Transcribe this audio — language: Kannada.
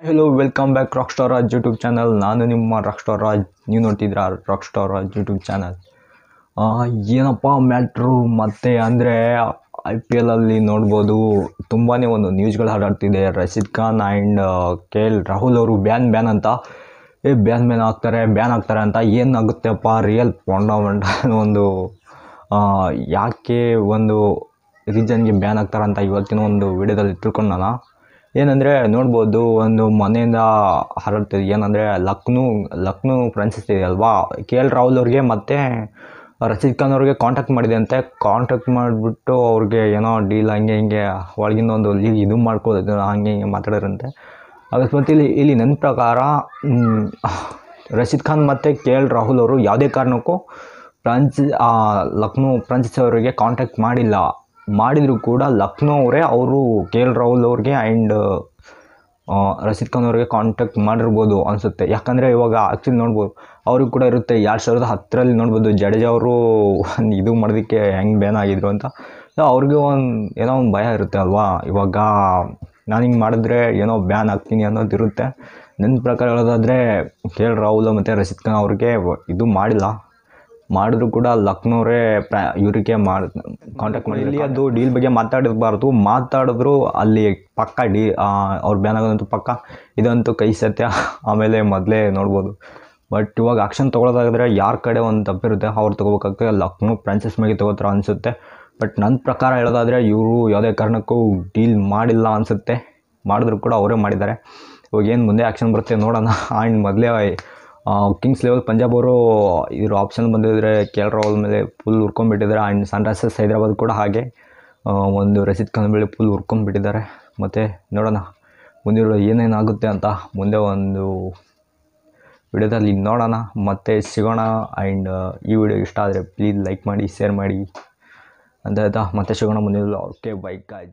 Hello welcome back rock star Raj YouTube channel ನಾನು ನಿಮ್ಮ ರಾಕ್ ಸ್ಟಾರ್ ರಾಜ್ ನೀವು ನೋಡ್ತಿದ್ರ rock star Raj YouTube channel ಏನಪ್ಪ ಮ್ಯಾಟ್ರು ಮತ್ತೆ ಅಂದರೆ ಐ ಪಿ ಎಲಲ್ಲಿ ನೋಡ್ಬೋದು ತುಂಬಾ ಒಂದು ನ್ಯೂಸ್ಗಳು ಹಾಡಾಡ್ತಿದೆ Rashid Khan and K L Rahul ಅವರು ಬ್ಯಾನ್ ಬ್ಯಾನ್ ಅಂತ. ಏ ಬ್ಯಾನ್ ಬ್ಯಾನ್ ಆಗ್ತಾರೆ ಬ್ಯಾನ್ ಆಗ್ತಾರೆ ಅಂತ ಏನಾಗುತ್ತೆಪ್ಪ ರಿಯಲ್ ಫಂಡಮೆಂಟ್ ಒಂದು ಯಾಕೆ ಒಂದು ರೀಸನ್ಗೆ ಬ್ಯಾನ್ ಆಗ್ತಾರೆ ಅಂತ ಇವತ್ತಿನ ಒಂದು ವಿಡಿಯೋದಲ್ಲಿ ತಿಳ್ಕೊಂಡಾನ? ಏನಂದರೆ ನೋಡ್ಬೋದು ಒಂದು ಮನೆಯಿಂದ ಹರಡ್ತಿದೆ ಏನಂದರೆ ಲಕ್ನೋ ಲಕ್ನೋ ಫ್ರಾನ್ಸಿಸ್ ಇದೆ ಅಲ್ವಾ? ಕೆ ಎಲ್ ರಾಹುಲ್ ಅವ್ರಿಗೆ ಮತ್ತು ರಶೀದ್ ಖಾನ್ ಅವ್ರಿಗೆ ಕಾಂಟ್ಯಾಕ್ಟ್ ಮಾಡಿದೆ ಅಂತೆ. ಕಾಂಟ್ಯಾಕ್ಟ್ ಮಾಡಿಬಿಟ್ಟು ಅವ್ರಿಗೆ ಏನೋ ಡೀಲ್ ಹಂಗೆ ಹಿಂಗೆ ಒಳಗಿಂದ ಒಂದು ಲೀಗ್ ಇದು ಮಾಡ್ಕೊಳ್ಳೋದು ಹಂಗೆ ಹಿಂಗೆ ಮಾತಾಡೋರಂತೆ ಅಕಸ್ಮಾತ್ ಇಲ್ಲಿ ಇಲ್ಲಿ ನನ್ನ ಪ್ರಕಾರ ರಶೀದ್ ಖಾನ್ ಮತ್ತು ಕೆ ಎಲ್ ರಾಹುಲ್ ಅವರು ಯಾವುದೇ ಕಾರಣಕ್ಕೂ ಫ್ರಾನ್ಸಿ ಲಕ್ನೋ ಫ್ರಾನ್ಸಿಸ್ ಅವರಿಗೆ ಕಾಂಟ್ಯಾಕ್ಟ್ ಮಾಡಿಲ್ಲ. ಮಾಡಿದರೂ ಕೂಡ ಲಕ್ನೋ ಅವರೇ, ಅವರು ಕೆ ಎಲ್ ರಾಹುಲ್ ಅವ್ರಿಗೆ ಆ್ಯಂಡ್ ರಶೀದ್ ಖಾನ್ ಅವ್ರಿಗೆ ಕಾಂಟ್ಯಾಕ್ಟ್ ಮಾಡಿರ್ಬೋದು ಅನಿಸುತ್ತೆ. ಯಾಕಂದರೆ ಇವಾಗ ಆ್ಯಕ್ಚುಲಿ ನೋಡ್ಬೋದು, ಅವ್ರಿಗೆ ಕೂಡ ಇರುತ್ತೆ ಎರಡು ಸಾವಿರದ ಹತ್ತರಲ್ಲಿ ನೋಡ್ಬೋದು ಜಡೇಜಾ ಅವರು ಇದು ಮಾಡೋದಕ್ಕೆ ಹೆಂಗೆ ಬ್ಯಾನ್ ಆಗಿದ್ರು ಅಂತ. ಅವ್ರಿಗೆ ಒಂದು ಏನೋ ಒಂದು ಭಯ ಇರುತ್ತೆ ಅಲ್ವಾ? ಇವಾಗ ನಾನು ಹಿಂಗೆ ಮಾಡಿದ್ರೆ ಏನೋ ಬ್ಯಾನ್ ಆಗ್ತೀನಿ ಅನ್ನೋದು ಇರುತ್ತೆ. ನನ್ನ ಪ್ರಕಾರ ಹೇಳೋದಾದರೆ ಕೆ ಎಲ್ ರಾಹುಲ್ ಮತ್ತು ರಶೀದ್ ಖಾನ್ ಅವ್ರಿಗೆ ಇದು ಮಾಡಿಲ್ಲ. ಮಾಡಿದ್ರು ಕೂಡ ಲಕ್ನೋರೇ ಪ್ರಾ ಇವರಿಗೆ ಮಾಡಿ ಕಾಂಟ್ಯಾಕ್ಟ್ ಮಾಡಿ ಇಲ್ಲಿ ಅದು ಡೀಲ್ ಬಗ್ಗೆ ಮಾತಾಡಬಾರ್ದು ಮಾತಾಡಿದ್ರು ಅಲ್ಲಿ ಪಕ್ಕ ಡೀ ಅವ್ರ ಬ್ಯಾನ್ ಆಗೋದಂತೂ ಪಕ್ಕ ಇದಂತೂ ಕೈ ಸತ್ಯ ಆಮೇಲೆ ಮೊದಲೇ ನೋಡ್ಬೋದು. ಬಟ್ ಇವಾಗ ಆಕ್ಷನ್ ತೊಗೊಳೋದಾದ್ರೆ ಯಾರ ಕಡೆ ಒಂದು ತಪ್ಪಿರುತ್ತೆ ಅವ್ರು ತೊಗೋಬೇಕಾಗ್ತದೆ ಲಕ್ನೋ ಫ್ರಾನ್ಸಿಸ್ ಮೇಲೆ ತೊಗೋತಾರ ಅನಿಸುತ್ತೆ. ಬಟ್ ನನ್ನ ಪ್ರಕಾರ ಹೇಳೋದಾದರೆ ಇವರು ಯಾವುದೇ ಕಾರಣಕ್ಕೂ ಡೀಲ್ ಮಾಡಿಲ್ಲ ಅನಿಸುತ್ತೆ. ಮಾಡಿದ್ರು ಕೂಡ ಅವರೇ ಮಾಡಿದ್ದಾರೆ. ಇವಾಗ ಏನು ಮುಂದೆ ಆ್ಯಕ್ಷನ್ ಬರುತ್ತೆ ನೋಡೋಣ. ಆ್ಯಂಡ್ ಮೊದಲೇ ಕಿಂಗ್ಸ್ ಲೆವೆಲ್ ಪಂಜಾಬ್ ಅವರು ಇವರು ಆಪ್ಷನ್ ಬಂದಿದ್ರೆ ಕೆ ಎಲ್ ಮೇಲೆ ಫುಲ್ ಹುರ್ಕೊಂಡ್ಬಿಟ್ಟಿದ್ದಾರೆ. ಆ್ಯಂಡ್ ಸನ್ರೈಸರ್ಸ್ ಹೈದರಾಬಾದ್ ಕೂಡ ಹಾಗೆ ಒಂದು ರಸೀದ್ ಖಾನ್ ಮೇಲೆ ಫುಲ್ ಹುರ್ಕೊಂಡ್ಬಿಟ್ಟಿದ್ದಾರೆ. ಮತ್ತು ನೋಡೋಣ ಮುಂದೆ ಏನೇನಾಗುತ್ತೆ ಅಂತ ಮುಂದೆ ಒಂದು ವಿಡಿಯೋದಲ್ಲಿ ನೋಡೋಣ. ಮತ್ತೆ ಸಿಗೋಣ. ಆ್ಯಂಡ್ ಈ ವಿಡಿಯೋ ಇಷ್ಟ ಆದರೆ ಪ್ಲೀಸ್ ಲೈಕ್ ಮಾಡಿ ಶೇರ್ ಮಾಡಿ. ಅಂತ ಹೇಳ್ತಾ, ಮತ್ತೆ ಸಿಗೋಣ ಮುಂದಿರೋ ಓಕೆ ಬೈಕ್ ಗಾಯ್